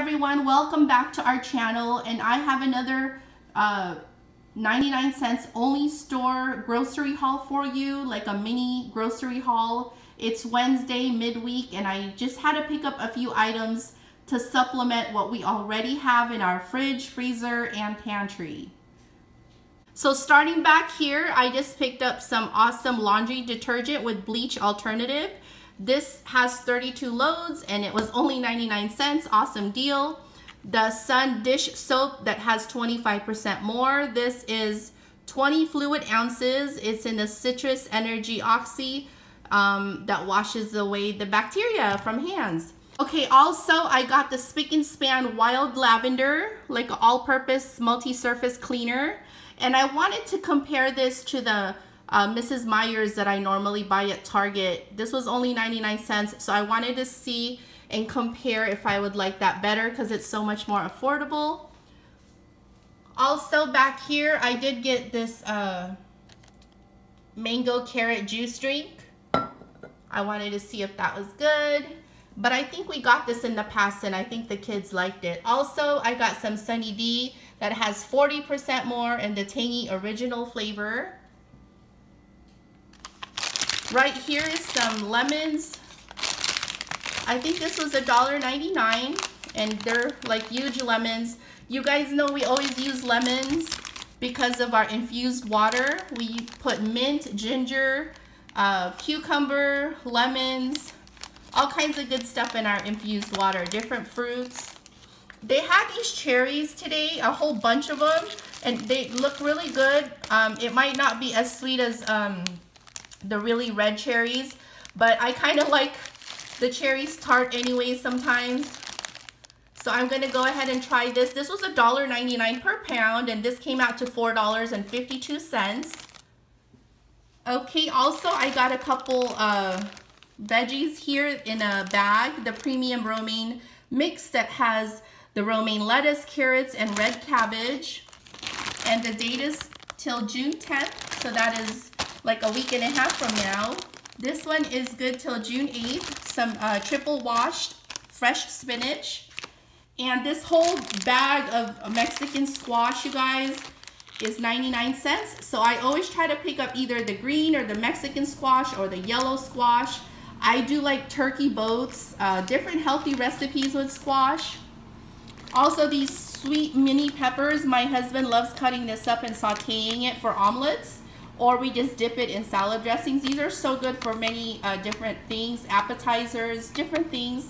everyone, welcome back to our channel and I have another uh, 99 cents only store grocery haul for you, like a mini grocery haul. It's Wednesday midweek and I just had to pick up a few items to supplement what we already have in our fridge, freezer, and pantry. So starting back here, I just picked up some awesome laundry detergent with bleach alternative. This has 32 loads and it was only 99 cents. Awesome deal. The Sun dish soap that has 25% more. This is 20 fluid ounces. It's in the Citrus Energy Oxy um, that washes away the bacteria from hands. Okay, also I got the Spic and Span Wild Lavender, like all-purpose multi-surface cleaner. And I wanted to compare this to the uh, Mrs. Meyer's that I normally buy at Target. This was only 99 cents, so I wanted to see and compare if I would like that better because it's so much more affordable. Also back here, I did get this uh, mango carrot juice drink. I wanted to see if that was good. But I think we got this in the past and I think the kids liked it. Also, I got some Sunny D that has 40% more in the tangy original flavor. Right here is some lemons. I think this was $1.99 and they're like huge lemons. You guys know we always use lemons because of our infused water. We put mint, ginger, uh, cucumber, lemons, all kinds of good stuff in our infused water, different fruits. They had these cherries today, a whole bunch of them, and they look really good. Um, it might not be as sweet as um, the really red cherries. But I kind of like the cherries tart anyway sometimes. So I'm going to go ahead and try this. This was $1.99 per pound and this came out to $4.52. Okay, also I got a couple uh, veggies here in a bag. The premium romaine mix that has the romaine lettuce, carrots, and red cabbage. And the date is till June 10th, so that is like a week and a half from now. This one is good till June 8th. Some uh, triple washed fresh spinach. And this whole bag of Mexican squash, you guys, is 99 cents. So I always try to pick up either the green or the Mexican squash or the yellow squash. I do like turkey boats, uh, different healthy recipes with squash. Also these sweet mini peppers, my husband loves cutting this up and sauteing it for omelets or we just dip it in salad dressings. These are so good for many uh, different things, appetizers, different things.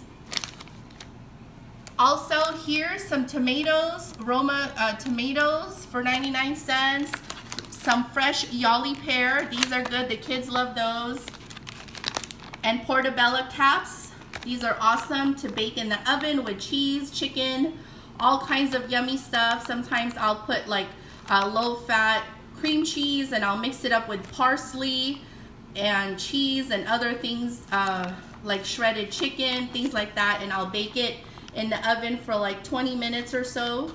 Also, here's some tomatoes, Roma uh, tomatoes for 99 cents. Some fresh Yali pear. These are good. The kids love those. And portobello caps. These are awesome to bake in the oven with cheese, chicken, all kinds of yummy stuff. Sometimes I'll put like uh, low-fat cream cheese and I'll mix it up with parsley and cheese and other things uh, like shredded chicken, things like that, and I'll bake it in the oven for like 20 minutes or so.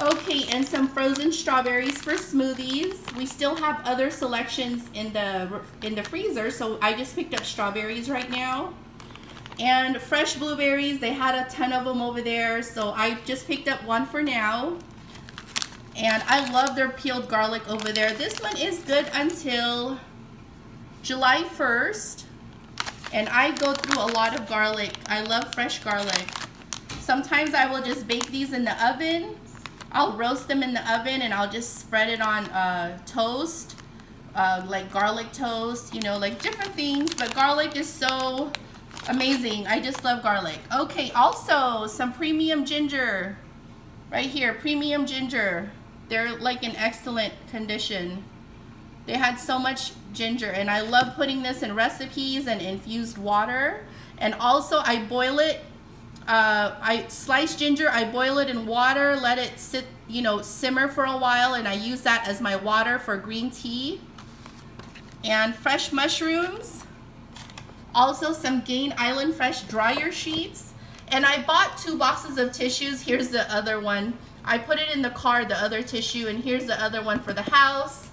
Okay, and some frozen strawberries for smoothies. We still have other selections in the in the freezer, so I just picked up strawberries right now. And fresh blueberries, they had a ton of them over there, so I just picked up one for now. And I love their peeled garlic over there. This one is good until July 1st. And I go through a lot of garlic. I love fresh garlic. Sometimes I will just bake these in the oven. I'll roast them in the oven and I'll just spread it on uh, toast. Uh, like garlic toast, you know, like different things. But garlic is so amazing. I just love garlic. Okay, also some premium ginger. Right here, premium ginger. They're like in excellent condition. They had so much ginger and I love putting this in recipes and infused water. And also I boil it, uh, I slice ginger, I boil it in water, let it sit, you know, simmer for a while and I use that as my water for green tea. And fresh mushrooms. Also some Gain Island Fresh dryer sheets. And I bought two boxes of tissues. Here's the other one. I put it in the car, the other tissue, and here's the other one for the house.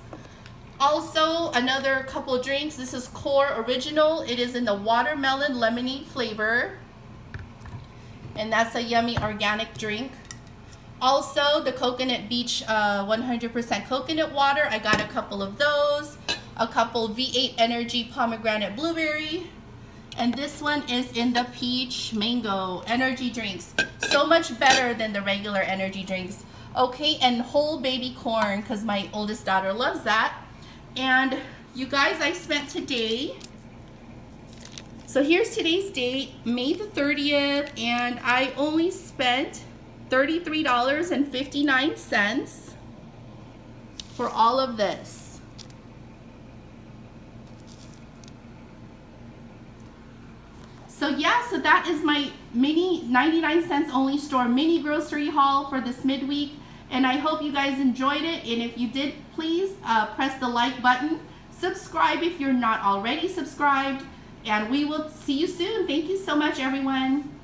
Also, another couple drinks. This is Core Original. It is in the watermelon lemonade flavor. and that's a yummy organic drink. Also, the Coconut Beach 100% uh, coconut water. I got a couple of those. A couple V8 Energy Pomegranate Blueberry. And this one is in the peach mango energy drinks. So much better than the regular energy drinks. Okay, and whole baby corn because my oldest daughter loves that. And you guys, I spent today, so here's today's date, May the 30th, and I only spent $33.59 for all of this. So yeah, so that is my mini 99 cents only store mini grocery haul for this midweek. And I hope you guys enjoyed it. And if you did, please uh, press the like button. Subscribe if you're not already subscribed. And we will see you soon. Thank you so much, everyone.